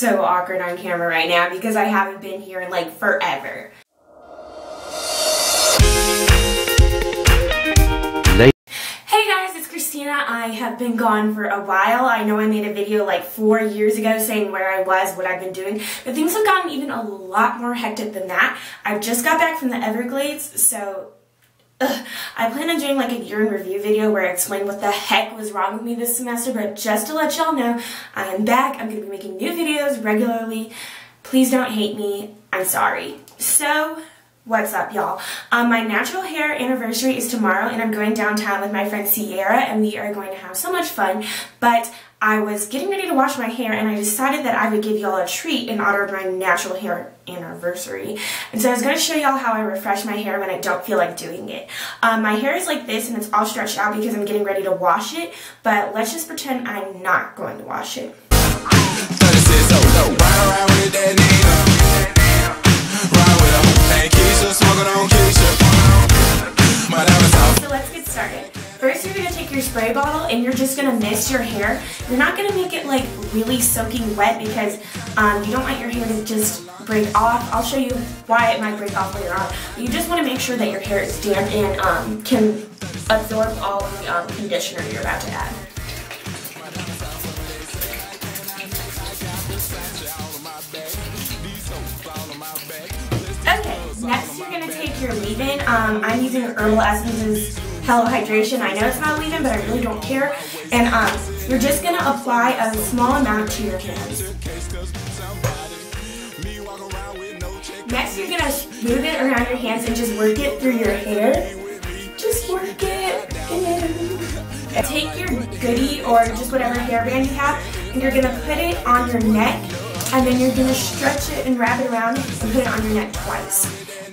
so awkward on camera right now because I haven't been here in like forever. Hey guys, it's Kristina. I have been gone for a while. I know I made a video like four years ago saying where I was, what I've been doing, but things have gotten even a lot more hectic than that. I've just got back from the Everglades, so I plan on doing like a year in review video where I explain what the heck was wrong with me this semester, but just to let y'all know, I am back. I'm going to be making new videos regularly. Please don't hate me. I'm sorry. So, what's up, y'all? Um, my natural hair anniversary is tomorrow, and I'm going downtown with my friend Sierra, and we are going to have so much fun, but I was getting ready to wash my hair and I decided that I would give y'all a treat in honor of my natural hair anniversary. And so I was going to show y'all how I refresh my hair when I don't feel like doing it. Um, my hair is like this and it's all stretched out because I'm getting ready to wash it, but let's just pretend I'm not going to wash it. Your spray bottle and you're just gonna mist your hair. You're not gonna make it like really soaking wet because um, you don't want your hair to just break off. I'll show you why it might break off later on. But you just wanna make sure that your hair is damp and um, can absorb all of the um, conditioner you're about to add. Okay, next you're gonna take your leave-in. Um, I'm using Herbal Essences Hello Hydration. I know it's not leave-in, but I really don't care. And um, you're just gonna apply a small amount to your hands. Next, you're gonna move it around your hands and just work it through your hair. Just work it. Take your Goody or just whatever hairband you have, and you're gonna put it on your neck, and then you're gonna stretch it and wrap it around and put it on your neck twice.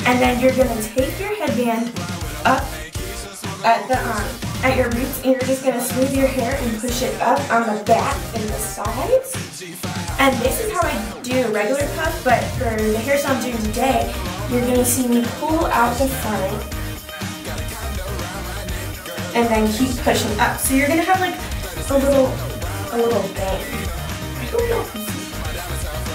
And then you're gonna take your headband up at the um, at your roots and you're just gonna smooth your hair and push it up on the back and the sides. And this is how I do a regular puff, but for the hairstyle I'm doing today, you're gonna see me pull out the front and then keep pushing up. So you're gonna have like a little a little bang.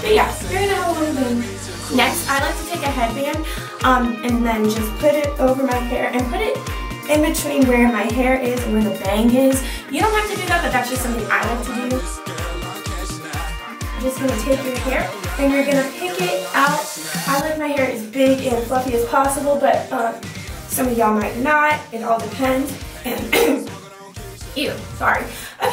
But yeah, you're gonna have a little bang. Next, I like to take a headband um, and then just put it over my hair and put it in between where my hair is and where the bang is. You don't have to do that, but that's just something I like to do. You're just gonna take your hair and you're gonna pick it out. I like my hair as big and fluffy as possible, but uh, some of y'all might not. It all depends. And Ew, sorry.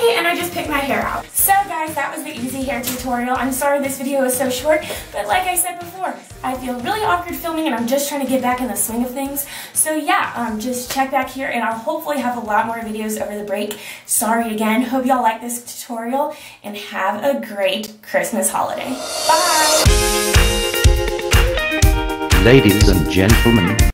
Okay, and I just picked my hair out. So guys, that was the easy hair tutorial. I'm sorry this video is so short, but like I said before, I feel really awkward filming and I'm just trying to get back in the swing of things. So yeah, um, just check back here and I'll hopefully have a lot more videos over the break. Sorry again. Hope y'all like this tutorial and have a great Christmas holiday. Bye! Ladies and gentlemen,